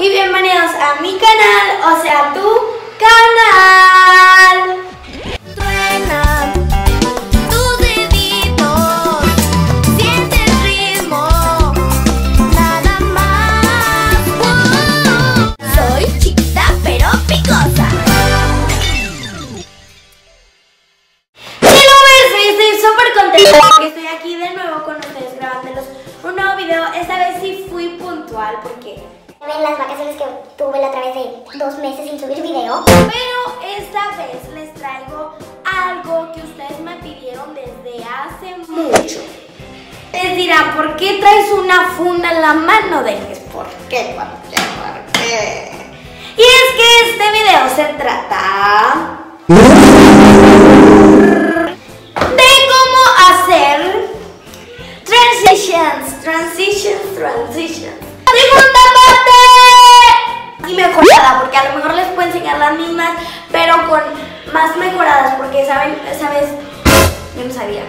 y bienvenidos a mi canal, o sea, tu canal. Truena tus deditos, siente el ritmo, nada más. ¡Wow! Soy chiquita pero picosa. Hello, estoy súper contenta porque estoy aquí de nuevo con ustedes grabándolos un nuevo video. Esta vez sí fui puntual porque... En las vacaciones que tuve la otra vez de dos meses sin subir video. Pero esta vez les traigo algo que ustedes me pidieron desde hace mucho. Les dirán, ¿por qué traes una funda en la mano de Luis? ¿Por qué? ¿Por qué? ¿Por qué? Y es que este video se trata de cómo hacer transitions, transitions, transitions. Segunda parte y mejorada, a lo mejor les puedo enseñar las mismas, pero con más mejoradas, porque saben, sabes, yo no sabía.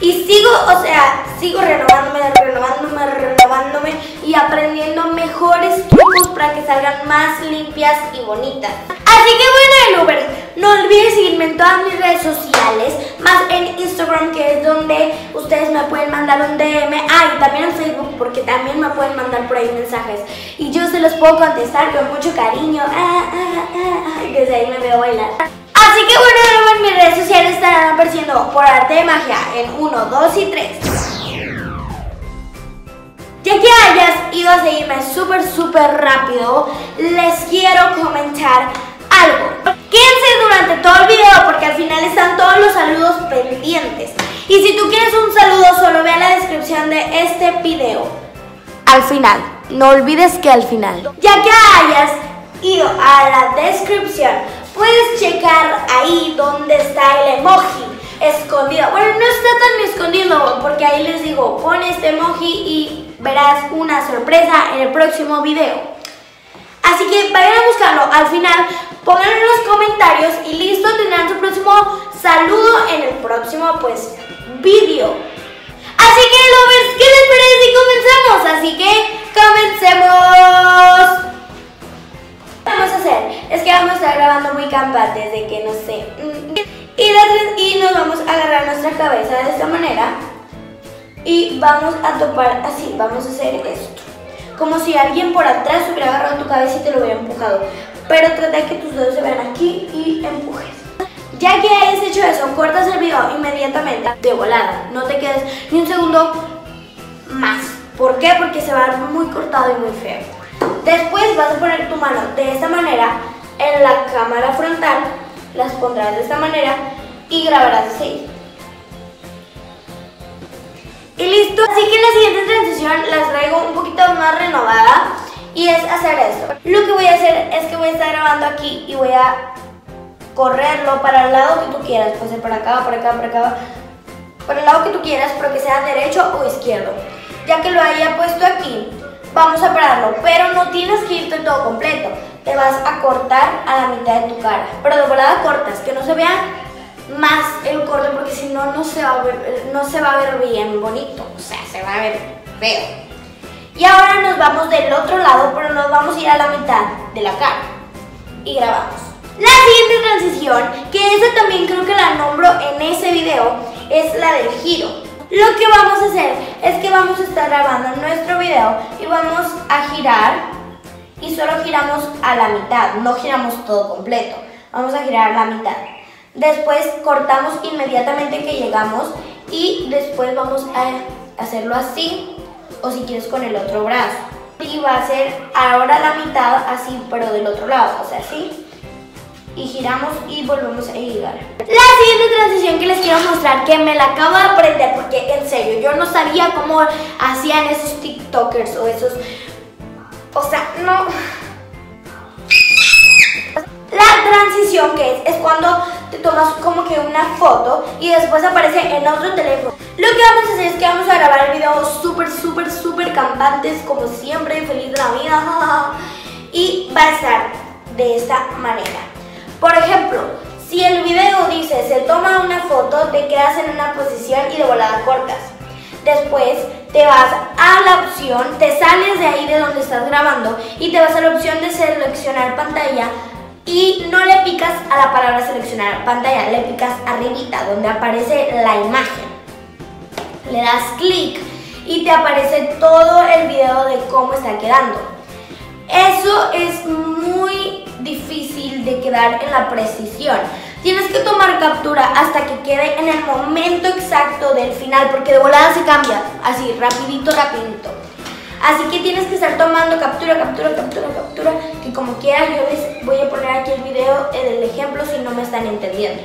Y sigo, o sea, sigo renovándome, renovándome, renovándome y aprendiendo mejores trucos para que salgan más limpias y bonitas. Así que bueno, Lovers, no olvides seguirme en todas mis redes sociales, más en Instagram que es donde ustedes me pueden mandar un DM, ah, y también en Facebook porque también me pueden mandar por ahí mensajes y yo se los puedo contestar con mucho cariño, ah, ah, ah, ah, ahí me veo bailar. Así que bueno, Lovers, mis redes sociales estarán apareciendo por arte de magia en 1, 2 y 3. Ya que hayas ido a seguirme súper, súper rápido, les quiero comentar video porque al final están todos los saludos pendientes. Y si tú quieres un saludo, solo ve a la descripción de este video. Al final, no olvides que al final. Ya que hayas ido a la descripción, puedes checar ahí donde está el emoji escondido. Bueno, no está tan escondido porque ahí les digo, pon este emoji y verás una sorpresa en el próximo video. Así que vayan a buscarlo. Al final, pongan comentarios y listo, tendrán su próximo saludo en el próximo, pues, vídeo. Así que, lovers, ¿qué les parece si comenzamos? Así que, comencemos. Que vamos a hacer es que vamos a estar grabando muy campantes de que no sé. Y, las- y nos vamos a agarrar nuestra cabeza de esta manera y vamos a topar así, vamos a hacer esto. Como si alguien por atrás hubiera agarrado tu cabeza y te lo hubiera empujado. Pero trata de que tus dedos se vean aquí y empujes. Ya que hayas hecho eso, cortas el video inmediatamente de volada. No te quedes ni un segundo más. ¿Por qué? Porque se va a ver muy cortado y muy feo. Después vas a poner tu mano de esta manera en la cámara frontal, las pondrás de esta manera y grabarás así. Y listo. Así que en la siguiente transición las traigo un poquito más renovada y es hacer esto. Lo que voy a hacer es que voy a estar grabando aquí y voy a correrlo para el lado que tú quieras. Puede ser para acá, para acá, para acá. Para el lado que tú quieras, pero que sea derecho o izquierdo. Ya que lo haya puesto aquí, vamos a pararlo. Pero no tienes que irte todo completo. Te vas a cortar a la mitad de tu cara. Pero de volada cortas, que no se vea más el corte porque si no no se va a ver no se va a ver bien bonito, o sea, se va a ver feo. Y ahora nos vamos del otro lado, pero nos vamos a ir a la mitad de la cara y grabamos. La siguiente transición, que esa también creo que la nombro en ese video, es la del giro. Lo que vamos a hacer es que vamos a estar grabando nuestro video y vamos a girar y solo giramos a la mitad, no giramos todo completo, vamos a girar a la mitad. Después cortamos inmediatamente que llegamos y después vamos a hacerlo así o si quieres con el otro brazo. Y va a ser ahora la mitad así pero del otro lado, o sea así. Y giramos y volvemos a girar. La siguiente transición que les quiero mostrar que me la acabo de aprender porque en serio yo no sabía cómo hacían esos TikTokers o esos... O sea, no... La transición que es, es cuando te tomas como que una foto y después aparece en otro teléfono. Lo que vamos a hacer es que vamos a grabar el video súper, súper, súper campantes, como siempre, feliz de la vida. Y va a estar de esta manera. Por ejemplo, si el video dice se toma una foto, te quedas en una posición y de volada cortas. Después te vas a la opción, te sales de ahí de donde estás grabando y te vas a la opción de seleccionar pantalla y no le picas a la palabra seleccionar pantalla, le picas arribita donde aparece la imagen. Le das clic y te aparece todo el video de cómo está quedando. Eso es muy difícil de quedar en la precisión. Tienes que tomar captura hasta que quede en el momento exacto del final, porque de volada se cambia, así, rapidito, rapidito. Así que tienes que estar tomando captura, captura, captura, captura, que como quiera yo les voy a poner aquí el video del ejemplo si no me están entendiendo.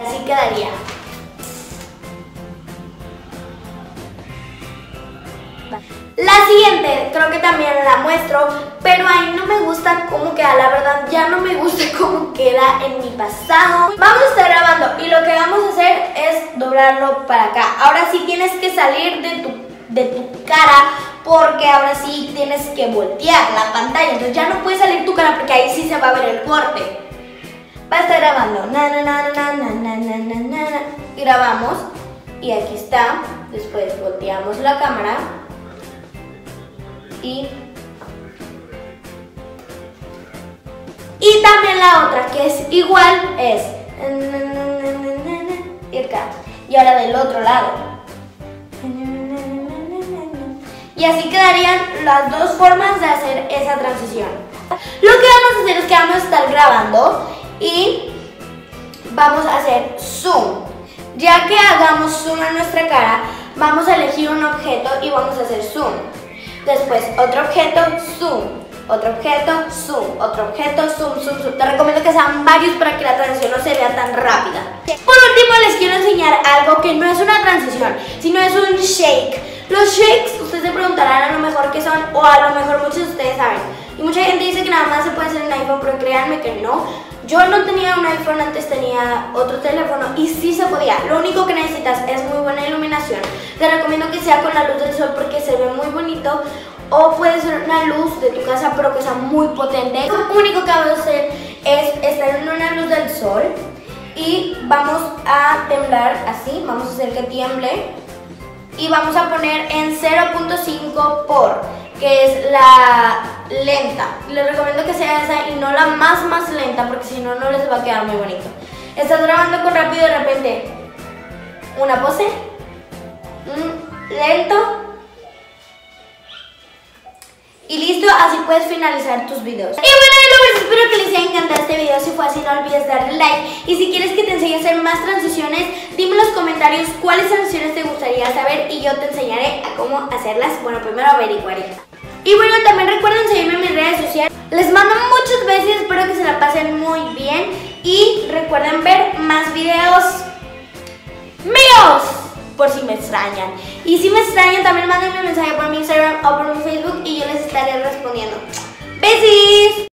Así quedaría. La siguiente, creo que también la muestro, pero ahí no me gusta cómo queda, la verdad ya no me gusta cómo queda en mi pasado. Vamos a estar grabando y lo que vamos a hacer es doblarlo para acá. Ahora sí tienes que salir de tu, de tu cara porque ahora sí tienes que voltear la pantalla. Entonces ya no puede salir tu cara porque ahí sí se va a ver el corte. Va a estar grabando. Na, na, na, Grabamos y aquí está. Después volteamos la cámara y... Y también la otra que es igual es... Y acá. Y ahora del otro lado. Y así quedarían las dos formas de hacer esa transición lo que vamos a hacer es que vamos a estar grabando y vamos a hacer zoom ya que hagamos zoom a nuestra cara vamos a elegir un objeto y vamos a hacer zoom Después, otro objeto, zoom. Otro objeto, zoom. Otro objeto, zoom, zoom, zoom. Te recomiendo que sean varios para que la transición no se vea tan rápida. Por último, les quiero enseñar algo que no es una transición, sino es un shake. Los shakes, ustedes se preguntarán a lo mejor qué son, o a lo mejor muchos de ustedes saben. Y mucha gente dice que nada más se puede hacer en iPhone, pero créanme que no. Yo no tenía un iPhone, antes tenía otro teléfono y sí se podía. Lo único que necesitas es muy buena iluminación. Te recomiendo que sea con la luz del sol porque se ve muy bonito. O puede ser una luz de tu casa pero que sea muy potente. Lo único que vamos a hacer es estar en una luz del sol y vamos a temblar así. Vamos a hacer que tiemble y vamos a poner en 0.5 por que es la lenta. Les recomiendo que sea esa y no la más más lenta porque si no, no les va a quedar muy bonito. Estás grabando con rápido de repente una pose, lento y listo, así puedes finalizar tus videos. Y bueno, lovers, espero que les haya encantado este video. Si fue así, no olvides darle like. Y si quieres que te enseñe a hacer más transiciones, dime en los comentarios cuáles transiciones te gustaría saber y yo te enseñaré a cómo hacerlas. Bueno, primero averiguaré. Y bueno, también recuerden seguirme en mis redes sociales. Les mando muchos besos, espero que se la pasen muy bien. Y recuerden ver más videos míos por si me extrañan. Y si me extrañan, también mándenme un mensaje por mi Instagram o por mi Facebook y yo les estaré respondiendo. ¡Besis!